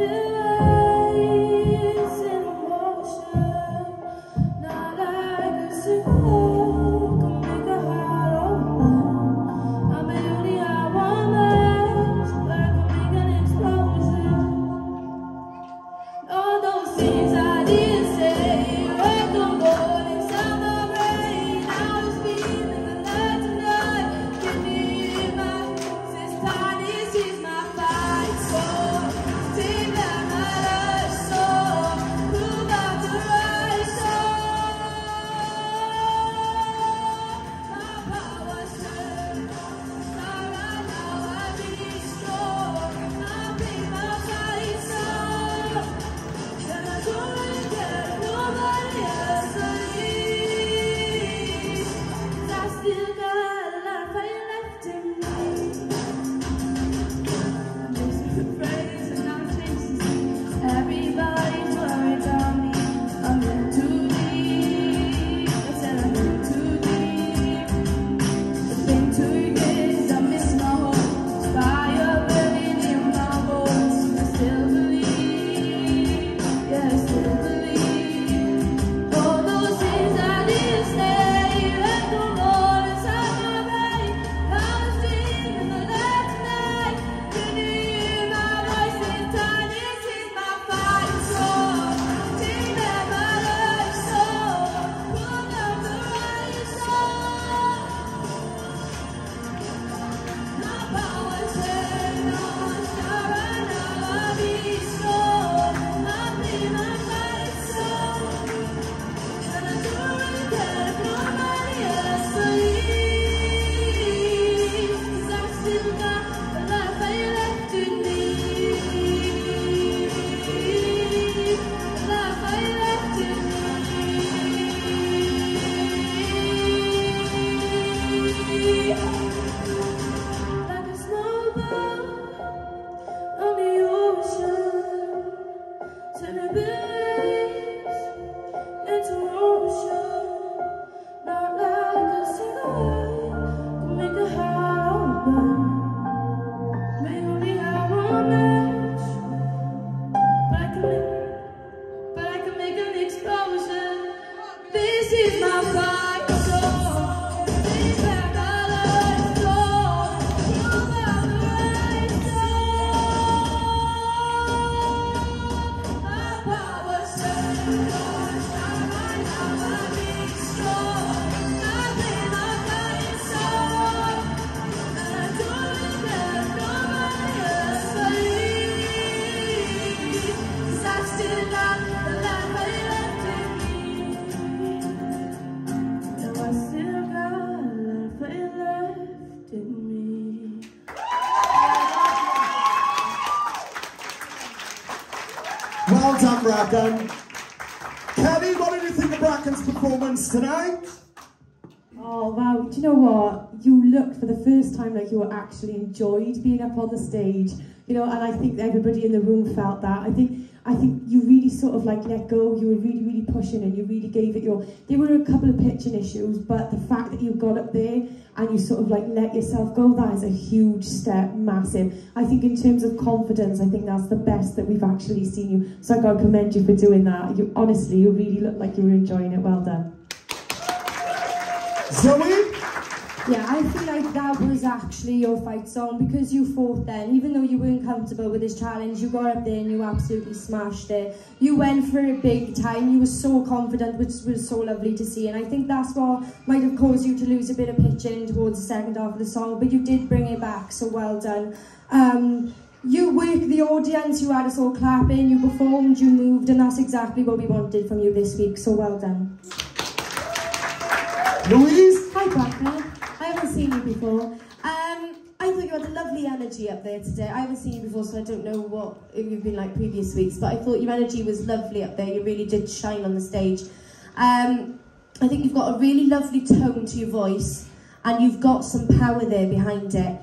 the over. Bracken. Kelly, what did you think of Bracken's performance tonight? Oh wow, do you know what? You looked for the first time like you actually enjoyed being up on the stage. You know, and I think everybody in the room felt that. I think I think you really sort of like let go. You were really, really pushing and you really gave it your... There were a couple of pitching issues, but the fact that you got up there and you sort of like let yourself go, that is a huge step, massive. I think in terms of confidence, I think that's the best that we've actually seen you. So I got to commend you for doing that. You Honestly, you really looked like you were enjoying it. Well done. Zoe? Yeah, I feel like that was actually your fight song because you fought then. Even though you weren't comfortable with this challenge, you got up there and you absolutely smashed it. You went for a big time. You were so confident, which was so lovely to see. And I think that's what might have caused you to lose a bit of pitching towards the second half of the song. But you did bring it back, so well done. Um, you worked the audience, you had us all clapping, you performed, you moved, and that's exactly what we wanted from you this week, so well done. Louise? Hi, haven't seen you before. Um, I thought you had a lovely energy up there today. I haven't seen you before, so I don't know what you've been like previous weeks, but I thought your energy was lovely up there. You really did shine on the stage. Um, I think you've got a really lovely tone to your voice, and you've got some power there behind it.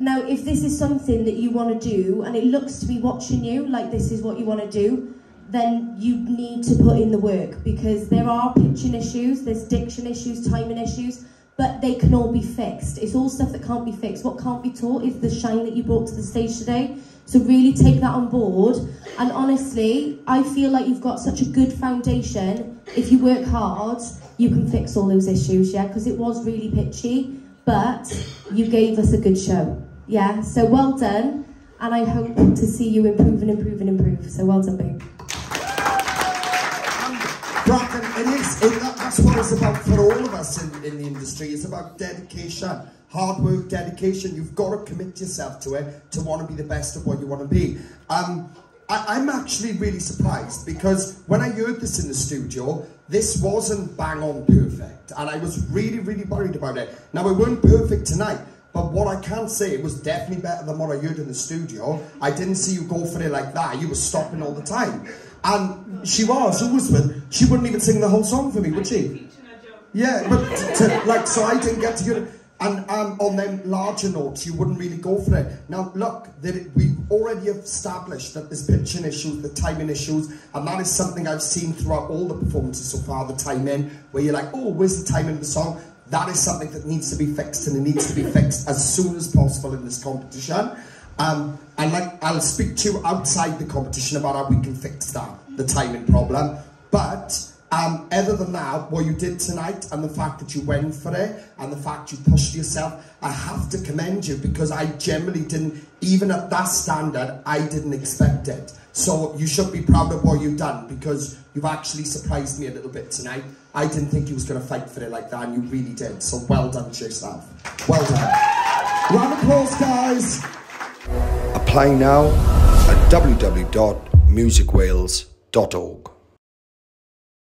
Now, if this is something that you want to do, and it looks to be watching you like this is what you want to do, then you need to put in the work because there are pitching issues, there's diction issues, timing issues, but they can all be fixed. It's all stuff that can't be fixed. What can't be taught is the shine that you brought to the stage today. So really take that on board. And honestly, I feel like you've got such a good foundation. If you work hard, you can fix all those issues, yeah? Because it was really pitchy, but you gave us a good show, yeah? So well done. And I hope to see you improve and improve and improve. So well done, babe. Bracken, it is, it, that's what it's about for all of us in, in the industry. It's about dedication, hard work, dedication. You've got to commit yourself to it to want to be the best of what you want to be. Um, I, am actually really surprised because when I heard this in the studio, this wasn't bang on perfect. And I was really, really worried about it. Now, it weren't perfect tonight, but what I can say, it was definitely better than what I heard in the studio. I didn't see you go for it like that. You were stopping all the time. And she was, always with, she wouldn't even sing the whole song for me, would she? Yeah, but to, like, so I didn't get to hear it. And um, on them larger notes, you wouldn't really go for it. Now, look, that we've already established that there's pitching issues, the timing issues, and that is something I've seen throughout all the performances so far, the timing, where you're like, oh, where's the timing of the song? That is something that needs to be fixed, and it needs to be fixed as soon as possible in this competition. Um, and like, I'll speak to you outside the competition about how we can fix that, the timing problem. But um, other than that, what you did tonight and the fact that you went for it and the fact you pushed yourself, I have to commend you because I generally didn't, even at that standard, I didn't expect it. So you should be proud of what you've done because you've actually surprised me a little bit tonight. I didn't think you was going to fight for it like that and you really did. So well done to yourself. Well done. Round of applause, guys. Apply now at www.musicwales.org.